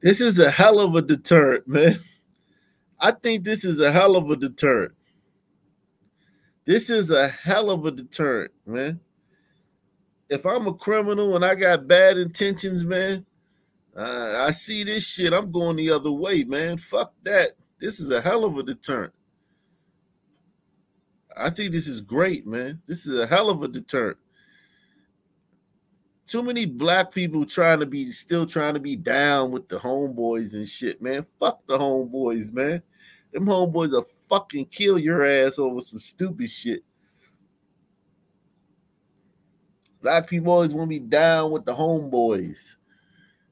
This is a hell of a deterrent, man. I think this is a hell of a deterrent. This is a hell of a deterrent, man. If I'm a criminal and I got bad intentions, man, uh, I see this shit. I'm going the other way, man. Fuck that. This is a hell of a deterrent. I think this is great, man. This is a hell of a deterrent. Too many black people trying to be still trying to be down with the homeboys and shit, man. Fuck the homeboys, man. Them homeboys will fucking kill your ass over some stupid shit. Black people always want to be down with the homeboys.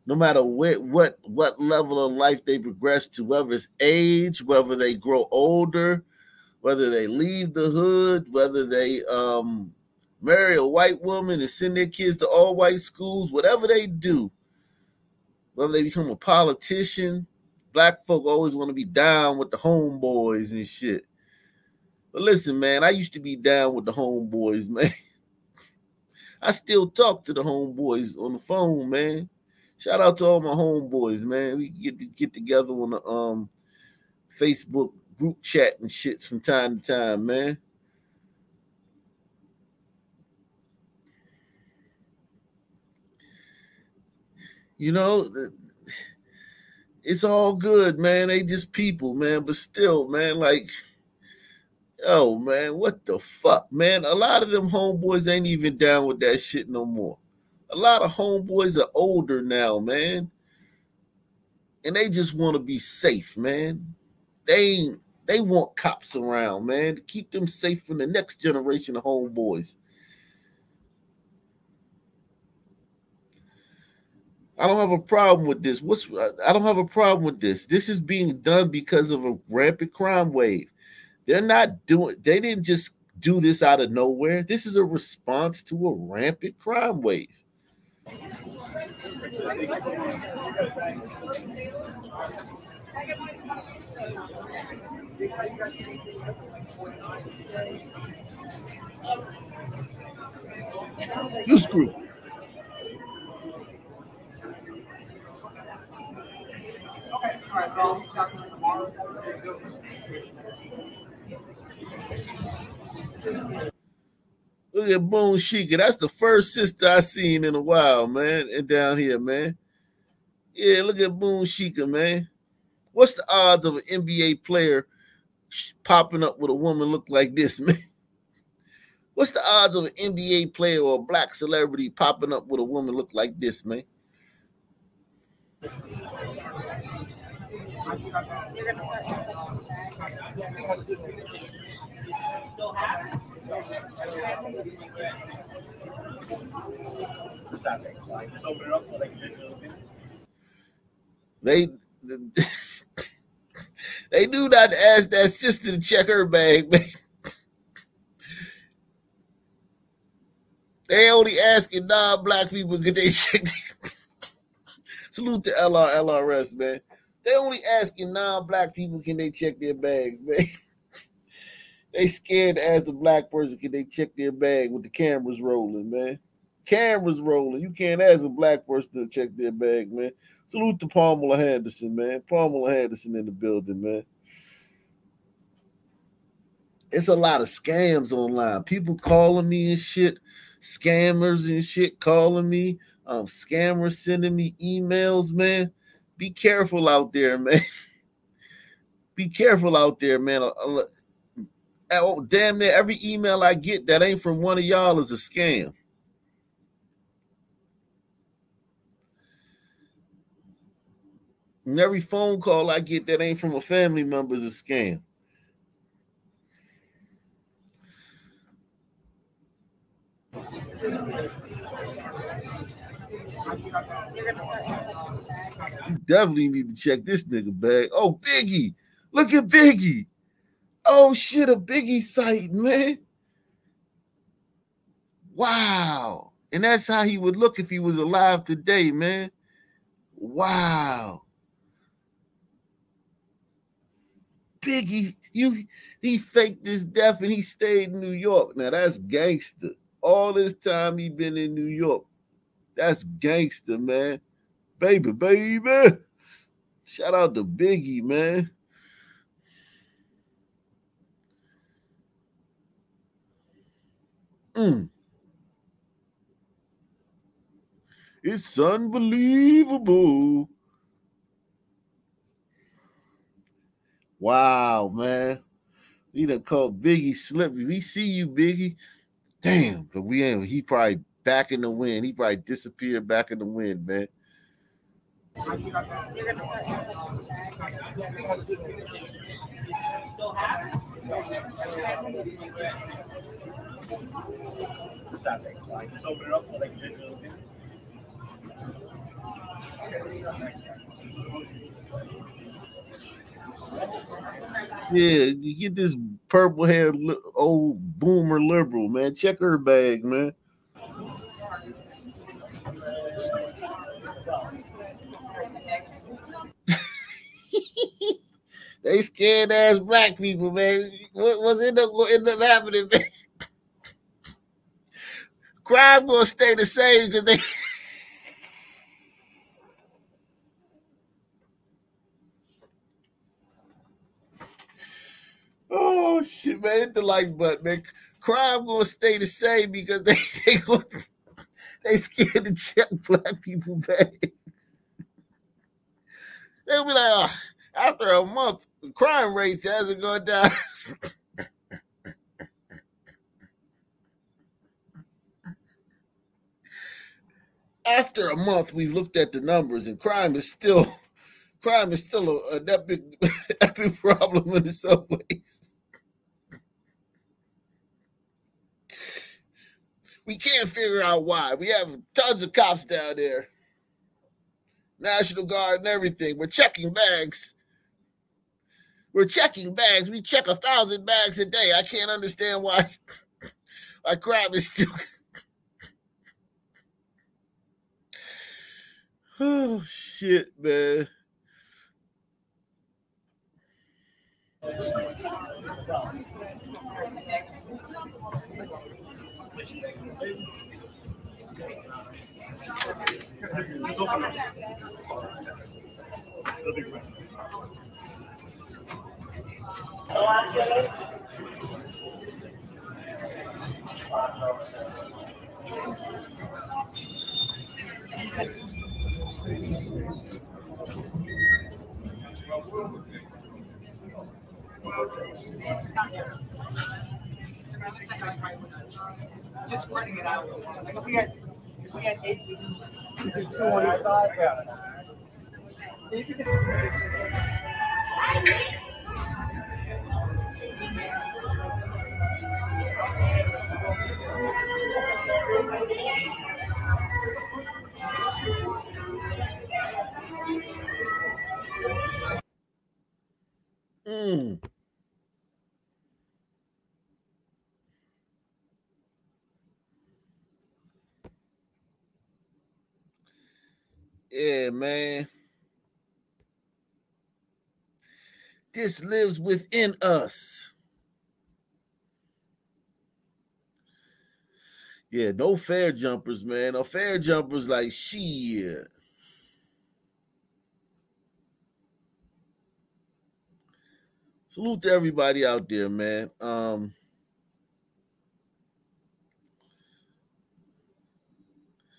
No matter what what what level of life they progress to, whether it's age, whether they grow older, whether they leave the hood, whether they um marry a white woman and send their kids to all white schools, whatever they do, whether they become a politician, black folk always want to be down with the homeboys and shit. But listen, man, I used to be down with the homeboys, man. I still talk to the homeboys on the phone, man. Shout out to all my homeboys, man. We get to get together on the um Facebook group chat and shits from time to time, man. You know, it's all good, man. They just people, man. But still, man, like, oh man, what the fuck, man? A lot of them homeboys ain't even down with that shit no more. A lot of homeboys are older now, man. And they just want to be safe, man. They they want cops around, man, to keep them safe from the next generation of homeboys. I don't have a problem with this. What's I don't have a problem with this. This is being done because of a rampant crime wave. They're not doing they didn't just do this out of nowhere. This is a response to a rampant crime wave. You screw. Look at Boom Shika. That's the first sister I seen in a while, man. And down here, man. Yeah, look at Boom Shika, man. What's the odds of an NBA player popping up with a woman look like this, man? What's the odds of an NBA player or a black celebrity popping up with a woman look like this, man? They they do not ask that sister to check her bag, man. They only asking non-black people could they check. Salute to LR LRS, man. They only asking non-black people can they check their bags, man. They scared as a black person can they check their bag with the cameras rolling, man. Cameras rolling. You can't as a black person to check their bag, man. Salute to Pamela Henderson, man. Pamela Henderson in the building, man. It's a lot of scams online. People calling me and shit, scammers and shit calling me, um, scammers sending me emails, man. Be careful out there, man. Be careful out there, man. Oh, damn near every email I get that ain't from one of y'all is a scam. And every phone call I get that ain't from a family member is a scam. You definitely need to check this nigga bag. Oh, Biggie. Look at Biggie. Oh shit, a Biggie sight, man. Wow. And that's how he would look if he was alive today, man. Wow. Biggie, you he faked his death and he stayed in New York. Now that's gangster. All this time he been in New York. That's gangster, man. Baby, baby. Shout out to Biggie, man. Mm. It's unbelievable. Wow, man. We done called Biggie slippy. We see you, Biggie. Damn, but we ain't. He probably back in the wind. He probably disappeared back in the wind, man. Yeah, you get this purple haired old boomer liberal, man. Check her bag, man. they scared ass black people, man. What was in the end up happening, man? Crime gonna stay the same because they Oh shit, man! Hit the like button, man. Crime gonna stay the same because they they gonna, they scared to check black people back. They'll be like, oh, after a month, crime rate hasn't gone down. after a month, we've looked at the numbers, and crime is still crime is still a, an epic epic problem in the subways. We can't figure out why. We have tons of cops down there, National Guard and everything. We're checking bags. We're checking bags. We check a thousand bags a day. I can't understand why why crime is still. Oh shit, man. Just spreading it out. Like if we had, if we had eight, we could do two on each side. Mm. Yeah, man. This lives within us. Yeah, no fare jumpers, man. No fare jumpers like shit. Salute to everybody out there, man. Um,